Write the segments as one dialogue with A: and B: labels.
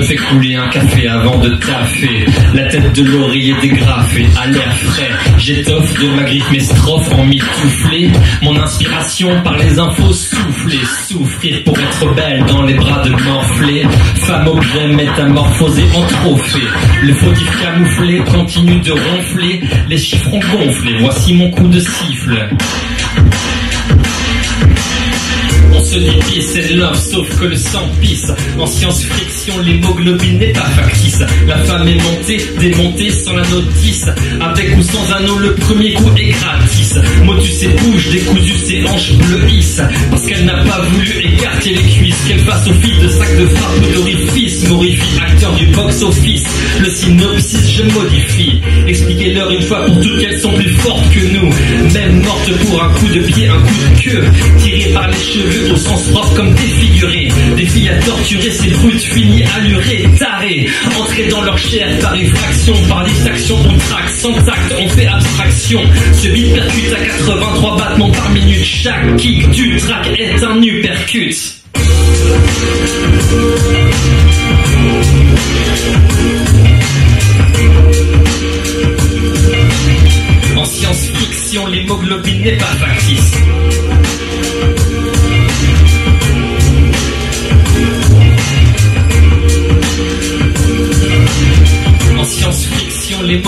A: un café avant de taffer. La tête de l'oreiller dégrafée, à l'air frais. J'étoffe de ma griffe mes strophes en mitouflé. Mon inspiration par les infos soufflées. Souffrir pour être belle dans les bras de morflé. Femme objet métamorphosée en trophée. Le fautif camouflé continue de ronfler. Les chiffres ont gonflé. Voici mon coup de siffle. Se peace and love, sauf que le sang pisse. En science-fiction, l'hémoglobine n'est pas factice. La femme est montée, démontée sans la notice. Avec ou sans anneau, le premier coup est gratis. Motus et bouge, décousu ses hanches bleuissent. Parce qu'elle n'a pas voulu. Qu'elle fasse au fil de sac de frappe d'orifice. Morifie, acteur du box-office. Le synopsis, je modifie. Expliquez-leur une fois pour toutes qu'elles sont plus fortes que nous. Même mortes pour un coup de pied, un coup de queue. Tirées par les cheveux au sens propre comme défigurées. Des filles à torturer, ces brutes finies allurées, tarées. Entrer dans leur chair par effraction, par distraction, on traque. Sans tact, on fait abstraction. Ce beat percute à 83 battements par minute. Chaque kick du track est un uppercut. En science-fiction, l'hémoglobine n'est pas factice.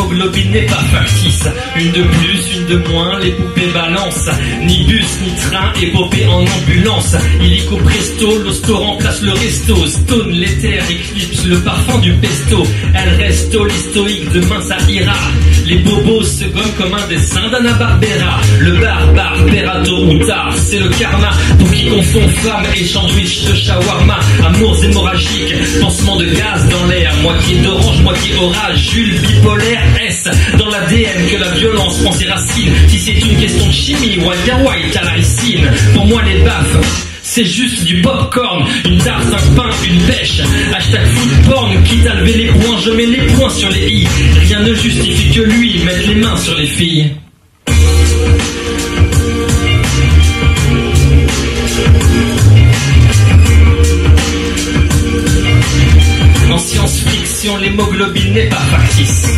A: L'hémoglobine n'est pas factice. Une de plus, une de moins, les poupées balancent. Ni bus, ni train, épopée en ambulance. Illico presto, l'hosto remplace le resto. Stone, l'éther, éclipse le parfum du pesto. Elle reste l'historique, demain ça ira. Les bobos se gomment comme un dessin d'Anna Barbera. Le barbare, paiera tôt ou tard, c'est le karma. Pour qui confond femme et sandwich de shawarma. Amours hémorragiques, pansement de gaz dans l'air. Moitié d'orange, moitié orage. Jules bipolaire S. Dans l'ADN que la violence prend ses racines. Si c'est une question de chimie, Walter White à la ricine. Pour moi, les baffes. C'est juste du popcorn, une tarte, un pain, une pêche. Hashtag food porn, quitte à lever les poings, je mets les points sur les i. Rien ne justifie que lui mette les mains sur les filles. En science-fiction, l'hémoglobine n'est pas factice.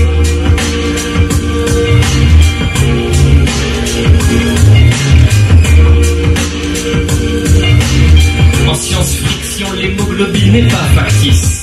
A: L'hémoglobine n'est pas factice.